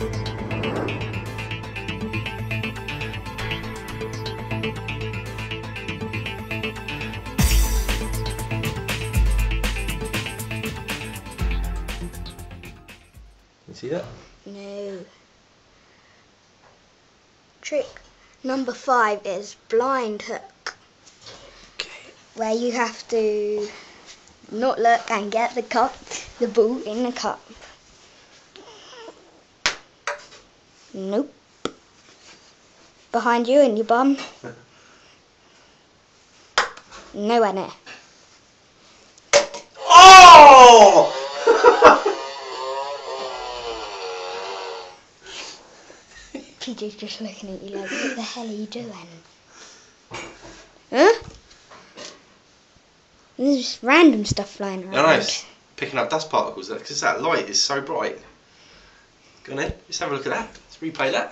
You see that? No. Trick number five is blind hook, Okay. where you have to not look and get the cup, the ball in the cup. Nope. Behind you and your bum. Nowhere near. Oh! PJ's just looking at you like, what the hell are you doing? Huh? There's just random stuff flying around. No, no, it's picking up dust particles because that light is so bright. Go on have a look at that. Let's replay that.